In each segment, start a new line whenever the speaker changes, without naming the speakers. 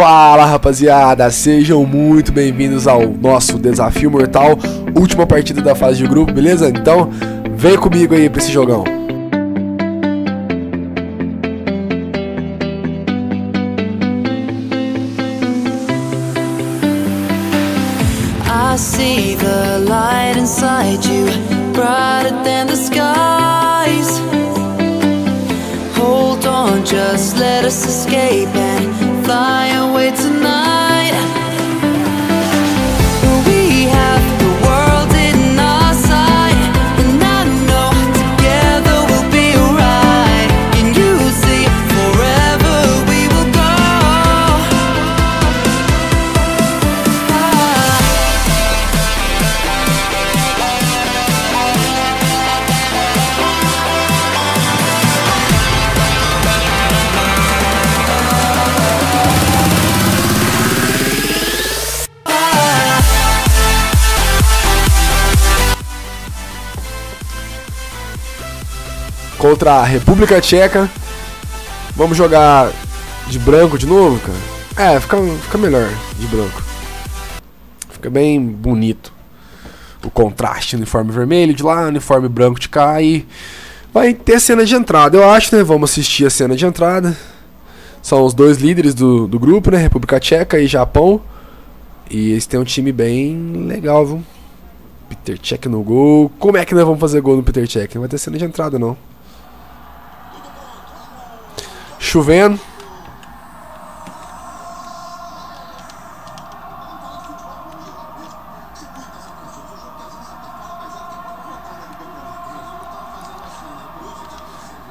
Fala rapaziada, sejam muito bem-vindos ao nosso desafio mortal, última partida da fase de grupo, beleza? Então, vem comigo aí pra esse jogão. Contra a República Tcheca. Vamos jogar de branco de novo, cara? É, fica, fica melhor de branco. Fica bem bonito. O contraste, uniforme vermelho de lá, uniforme branco de cá e vai ter cena de entrada, eu acho, né? Vamos assistir a cena de entrada. São os dois líderes do, do grupo, né? República Tcheca e Japão. E eles têm um time bem legal, viu? Peter Cech no gol. Como é que nós vamos fazer gol no Peter Cech? Não vai ter cena de entrada, não. Chovendo.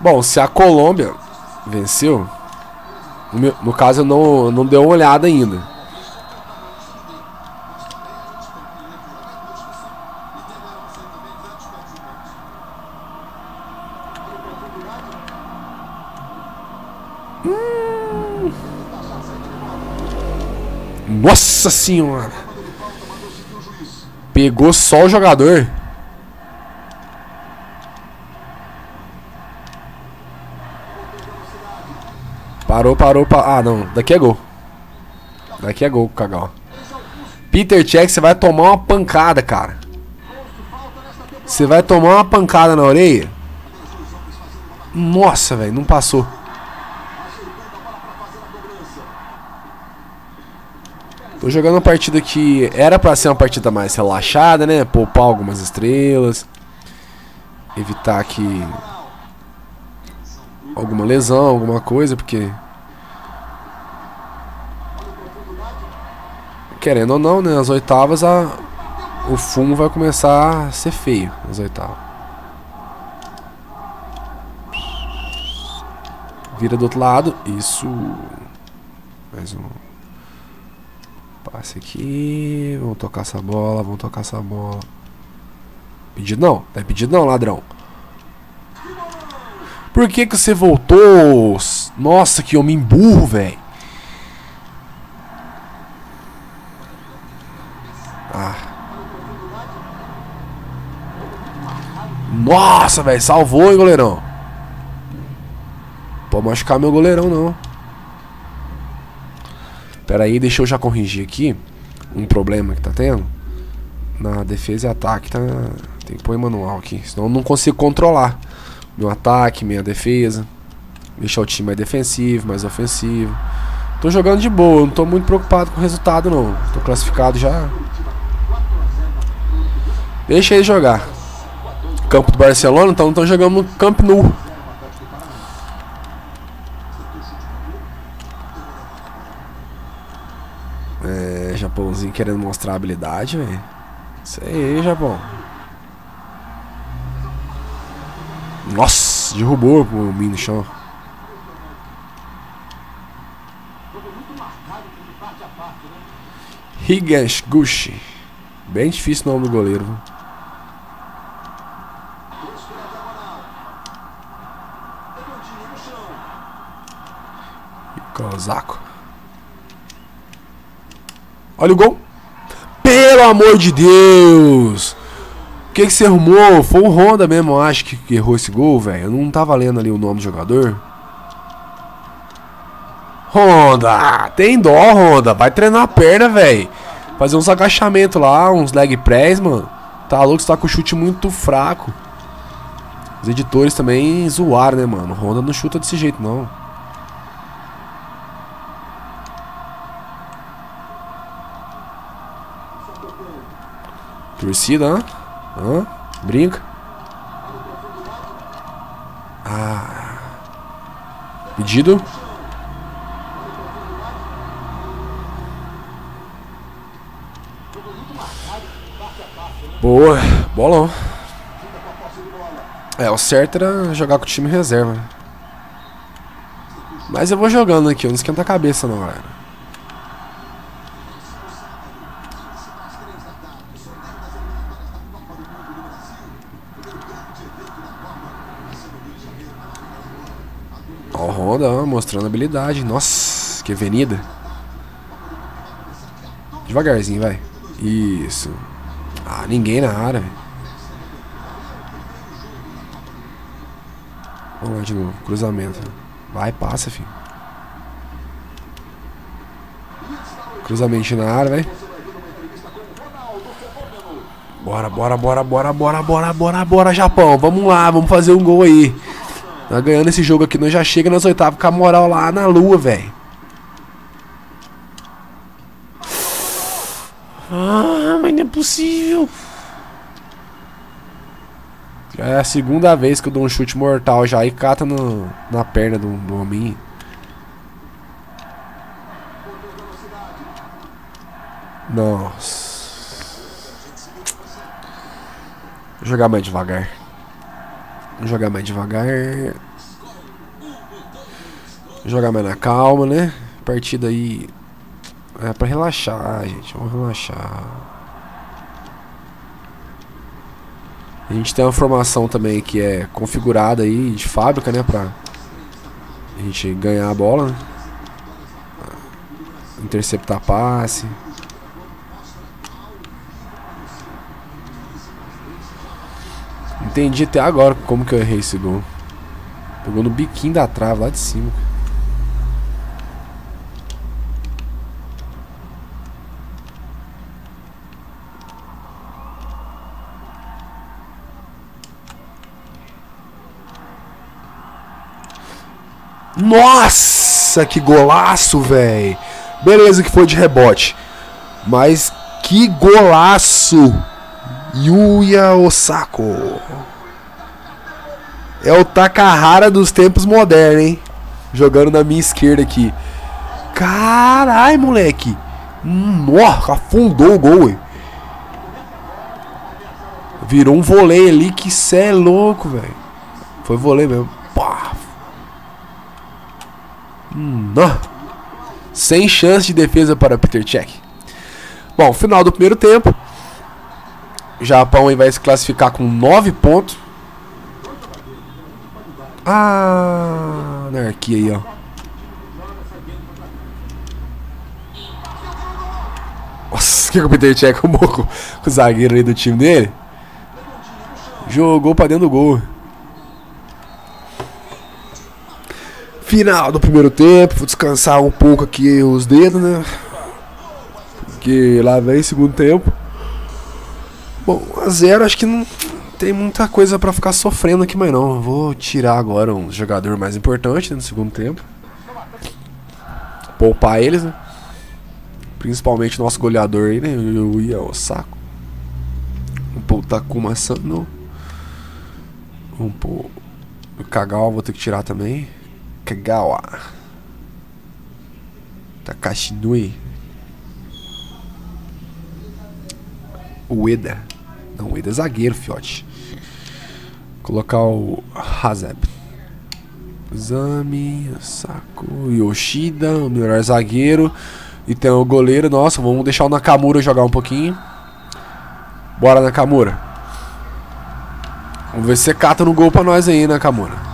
Bom, se a Colômbia venceu, no, caso eu não, não dei uma olhada ainda. Nossa senhora! Pegou só o jogador. Parou, parou, parou. Ah, não. Daqui é gol. Daqui é gol, cagal. Peter Check, você vai tomar uma pancada, cara. Você vai tomar uma pancada na orelha. Nossa, velho, não passou. Tô jogando uma partida que era pra ser uma partida mais relaxada, né? Poupar algumas estrelas. Evitar que. Alguma lesão, alguma coisa, porque. Querendo ou não, né? As oitavas, a... o fumo vai começar a ser feio. Nas oitavas. Vira do outro lado. Isso. Mais um. Passe aqui. Vamos tocar essa bola. Vamos tocar essa bola. Pedido não. Não é pedido não, ladrão. Por que que você voltou? Nossa, que homem burro, velho. Ah. Nossa, velho. Salvou, hein, goleirão. Pode machucar meu goleirão, não. Pera aí, deixa eu já corrigir aqui um problema que tá tendo. Na defesa e ataque, tá? Tem que pôr manual aqui, senão eu não consigo controlar meu ataque, minha defesa. Deixar o time mais defensivo, mais ofensivo. Tô jogando de boa, não tô muito preocupado com o resultado não. Tô classificado já. Deixa ele jogar. Campo do Barcelona, então estão jogando no Camp Nou. É, Japãozinho querendo mostrar habilidade, velho. Isso aí, Japão. Nossa, derrubou o Min no chão. Higashi. Bem difícil o nome do goleiro. viu? E o Kozako. Olha o gol. Pelo amor de Deus! O que, que você arrumou? Foi o Honda mesmo, eu acho, que, errou esse gol, velho. Eu não tava lendo ali o nome do jogador. Honda, tem dó, Honda. Vai treinar a perna, velho. Fazer uns agachamentos lá, uns leg press, mano. Tá louco, você tá com chute muito fraco. Os editores também zoaram, né, mano? Honda não chuta desse jeito, não. Torcida, hã? Hã? Brinca. Ah. Pedido. Boa. Bolão. É, o certo era jogar com o time reserva. Mas eu vou jogando aqui, eu não esquenta a cabeça não, galera. Ó, mostrando habilidade. Nossa, que avenida. Devagarzinho, vai. Isso. Ah, ninguém na área, velho. Vamos lá de novo. Cruzamento. Vai, passa, filho. Cruzamento na área, vai. Bora, bora, bora, bora, bora, bora, bora, bora, Japão. Vamos lá, vamos fazer um gol aí. Nós ganhando esse jogo aqui, nós já chega nas oitavas com a moral lá na lua, velho. Ah, mas não é possível. Já é a segunda vez que eu dou um chute mortal já e cata no, na perna do, do homem. Nossa. Vou jogar mais devagar. Jogar mais devagar. Jogar mais na calma, né? Partida aí. É pra relaxar, gente. Vamos relaxar. A gente tem uma formação também que é configurada aí de fábrica, né? Pra a gente ganhar a bola. Né? Interceptar passe. Entendi até agora como que eu errei esse gol. Pegou no biquinho da trave lá de cima. Nossa, que golaço, velho. Beleza que foi de rebote. Mas que golaço. Yuya Osako. É o Takahara dos tempos modernos, hein? Jogando na minha esquerda aqui. Carai, moleque. Nossa, afundou o gol, ué. Virou um voleio ali que cê é louco, velho. Foi voleio mesmo. Pá. Hum, ó. Sem chance de defesa para Peter Cech. Bom, final do primeiro tempo. Japão vai se classificar com 9 pontos. Ah, anarquia aí, ó. Nossa, que, o Peter arrumou com, com o zagueiro aí do time dele? Jogou pra dentro do gol. Final do primeiro tempo, vou descansar um pouco aqui os dedos, né? Porque lá vem segundo tempo. Bom, a zero acho que não tem muita coisa pra ficar sofrendo aqui mais não. Vou tirar agora um jogador mais importante né, no segundo tempo. Poupar eles, né? Principalmente nosso goleador aí, né? Eu ia saco. Um pouco Takuma Sano. Um pouco. O Kagawa vou ter que tirar também. Kagawa. Takashi Nui. O Eda. Não, Eda é zagueiro, fiote. Colocar o Hazeb. Zami, Saco, Yoshida, o melhor zagueiro. E tem o goleiro. Nossa, vamos deixar o Nakamura jogar um pouquinho. Bora, Nakamura. Vamos ver se você cata no gol pra nós aí, Nakamura.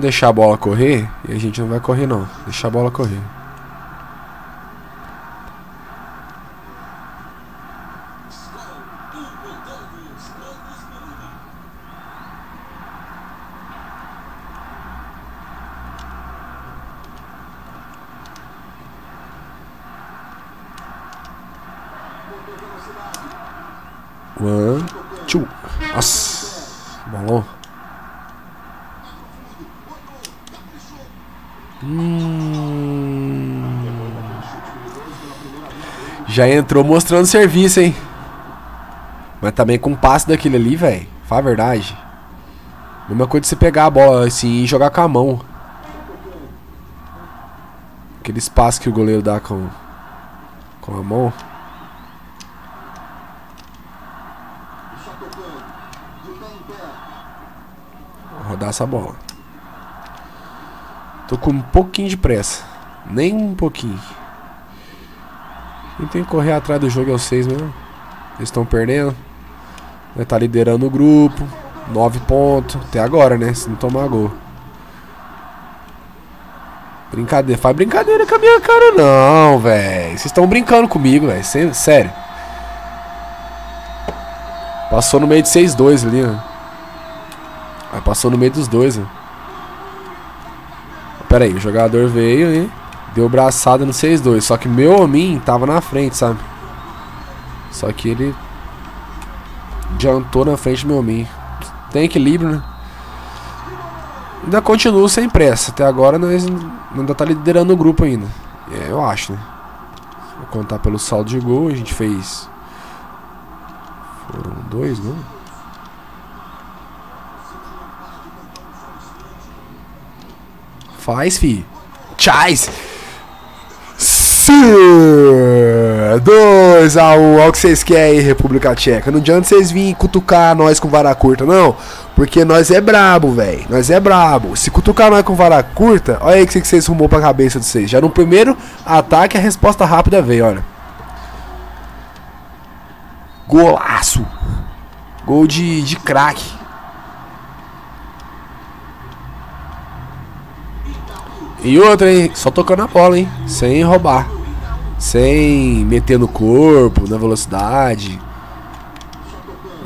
deixar a bola correr, e a gente não vai correr não. Deixar a bola correr. One, two. Nossa, balão. Hum. Já entrou mostrando serviço, hein? Mas também com o passe daquele ali, velho. Fala a verdade. Mesma coisa de você pegar a bola assim e jogar com a mão. Aquele espaço que o goleiro dá com, com a mão. Vou rodar essa bola. Tô com um pouquinho de pressa. Nem um pouquinho. Quem tem que correr atrás do jogo é vocês mesmo. Eles estão perdendo. Vai tá liderando o grupo. 9 pontos. Até agora, né? Se não tomar gol. Brincadeira. Faz brincadeira com a minha cara, não, velho. Vocês estão brincando comigo, velho. Sério. Passou no meio de 6-2 ali, ó. Passou no meio dos dois, ó. Pera aí, o jogador veio e deu braçada no 6-2. Só que meu homem tava na frente, sabe? Só que ele adiantou na frente do meu homem. Tem equilíbrio, né? Ainda continuo sem pressa. Até agora nós ainda tá liderando o grupo ainda. É, eu acho, né? Vou contar pelo saldo de gol. A gente fez. Foram dois gols. Faz, fi. Chais! 2 a 1 um. Olha o que vocês querem aí, República Tcheca. Não adianta vocês virem cutucar nós com vara curta, não. Porque nós é brabo, velho. Nós é brabo. Se cutucar nós com vara curta, olha aí o que vocês rumou pra cabeça de vocês. Já no primeiro ataque, a resposta rápida veio, olha. Golaço. Gol de, de craque. E outra, hein? Só tocando a bola, hein? Sem roubar. Sem meter no corpo, na velocidade.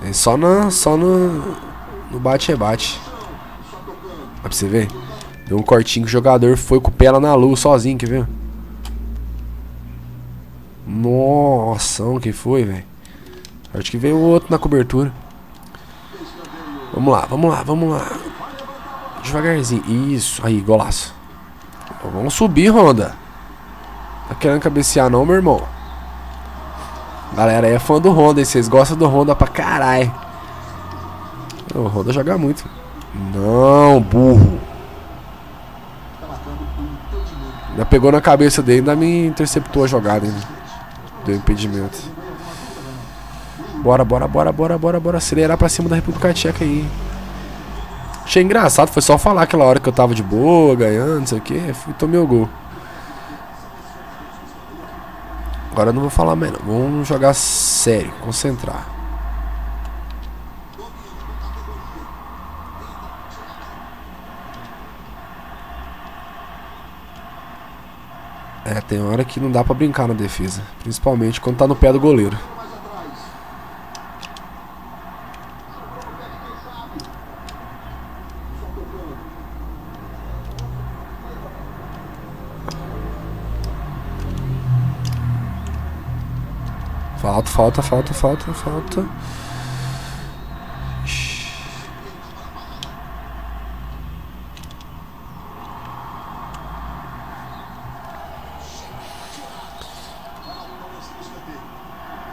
É só, na, só no, no bate-rebate. Dá pra você ver? Deu um cortinho que o jogador foi com o pé lá na lua sozinho, quer ver? Nossa, que foi, velho. Acho que veio outro na cobertura. Vamos lá, vamos lá, vamos lá. Devagarzinho. Isso, aí, golaço. Vamos subir, Honda. Tá querendo cabecear não, meu irmão? Galera aí é fã do Honda, hein? Vocês gostam do Honda pra caralho. O Honda joga muito. Não, burro. Já pegou na cabeça dele, ainda me interceptou a jogada ainda. Deu impedimento. Bora, bora, bora, bora, bora, bora. Acelerar pra cima da República Tcheca aí. Achei engraçado, foi só falar aquela hora que eu tava de boa, ganhando, não sei o que, fui tomei o gol. Agora não vou falar mais não, vamos jogar sério, concentrar. É, tem hora que não dá pra brincar na defesa, principalmente quando tá no pé do goleiro. Falta, falta, falta, falta, falta.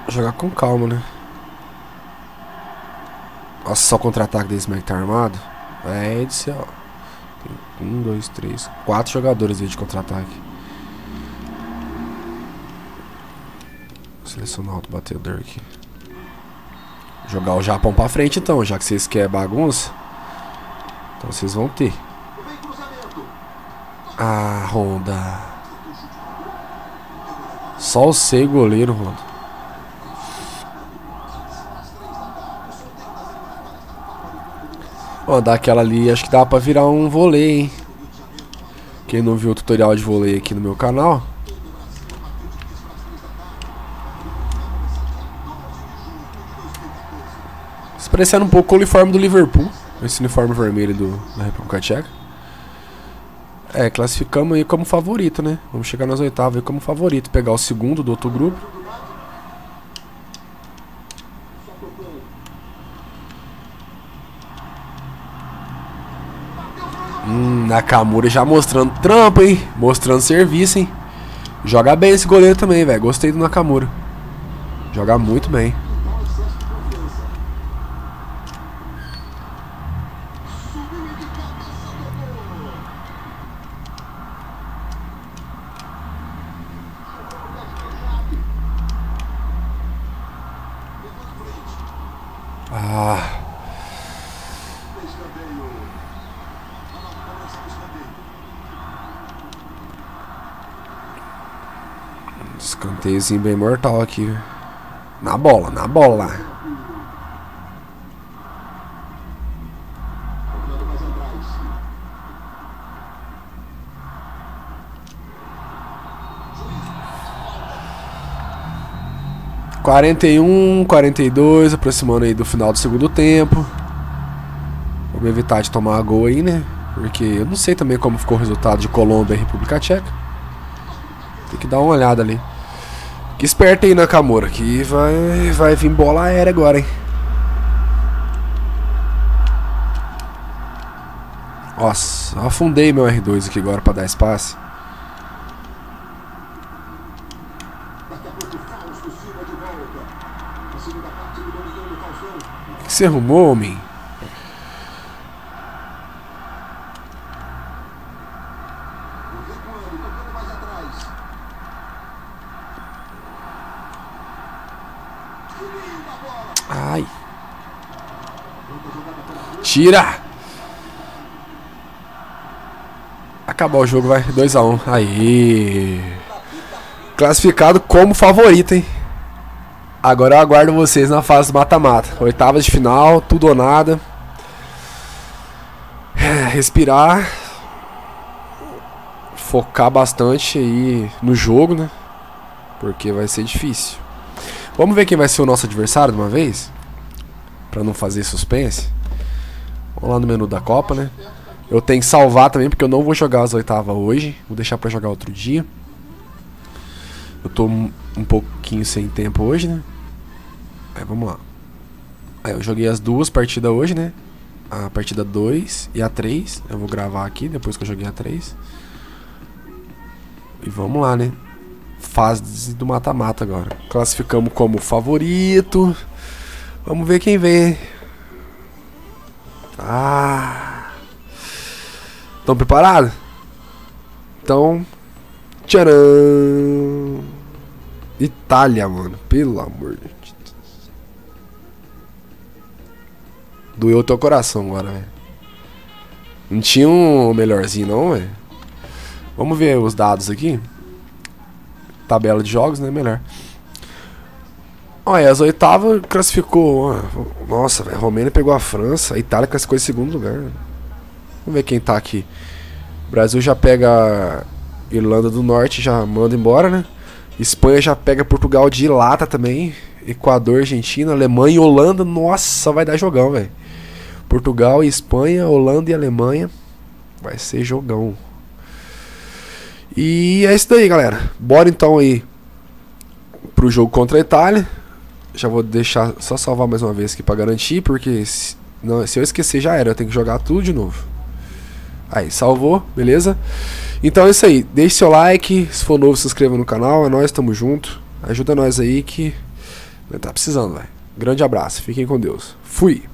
Jogar com calma, né? Nossa, só contra-ataque desse moleque tá armado. É, céu. Tem um, dois, três, quatro jogadores aí de contra-ataque. Selecionar outro batedor aqui. Jogar o Japão pra frente então, já que vocês querem bagunça. Então vocês vão ter. Ah, Honda. Só o C goleiro, Honda. Ó, daquela ali, acho que dá pra virar um vôlei, hein? Quem não viu o tutorial de vôlei aqui no meu canal, parecendo um pouco o uniforme do Liverpool. Esse uniforme vermelho do, da República Tcheca. É, classificamos aí como favorito, né? Vamos chegar nas oitavas aí como favorito. Pegar o segundo do outro grupo. Hum, Nakamura já mostrando trampo, hein? Mostrando serviço, hein? Joga bem esse goleiro também, velho. Gostei do Nakamura. Joga muito bem. Ah. Escanteiozinho bem mortal aqui. Na bola, na bola. Quarenta e um, quarenta e dois, aproximando aí do final do segundo tempo. Vamos evitar de tomar gol aí, né? Porque eu não sei também como ficou o resultado de Colômbia e República Tcheca. Tem que dar uma olhada ali. Que esperto aí, Nakamura, que vai, vai vir bola aérea agora, hein? Nossa, afundei meu R2 aqui agora pra dar espaço. O que você arrumou, homem? Ai. Tira! Acabar o jogo, vai. 2x1. Aí. Classificado como favorito, hein? Agora eu aguardo vocês na fase mata-mata. Oitavas de final, tudo ou nada. Respirar. Focar bastante aí no jogo, né? Porque vai ser difícil. Vamos ver quem vai ser o nosso adversário de uma vez? Pra não fazer suspense. Vamos lá no menu da Copa, né? Eu tenho que salvar também, porque eu não vou jogar as oitavas hoje. Vou deixar pra jogar outro dia. Eu tô um pouquinho sem tempo hoje, né? Aí vamos lá. Aí eu joguei as duas partidas hoje, né? A partida 2 e a 3. Eu vou gravar aqui depois que eu joguei a 3. E vamos lá, né? Fase do mata-mata agora. Classificamos como favorito. Vamos ver quem vem. Ah. Estão preparados? Então. Tcharam! Itália, mano. Pelo amor de Deus. Doeu teu coração agora, velho. Não tinha um melhorzinho, não, velho. Vamos ver os dados aqui. Tabela de jogos, né? Melhor. Olha, as oitavas classificou. ó, Nossa. A Romênia pegou a França. A Itália classificou em segundo lugar. Vamos ver quem tá aqui. O Brasil já pega a Irlanda do Norte, já manda embora, né? Espanha já pega Portugal de lata também. Equador, Argentina, Alemanha e Holanda. Nossa, vai dar jogão, velho. Portugal Espanha, Holanda e Alemanha. Vai ser jogão. E é isso daí, galera. Bora então aí pro jogo contra a Itália. Já vou deixar só salvar mais uma vez aqui pra garantir, porque se, não, se eu esquecer já era, eu tenho que jogar tudo de novo. Aí, salvou, beleza? Então é isso aí. Deixe seu like, se for novo, se inscreva no canal. É nóis, tamo junto. Ajuda nós aí que tá precisando, velho. Grande abraço, fiquem com Deus. Fui!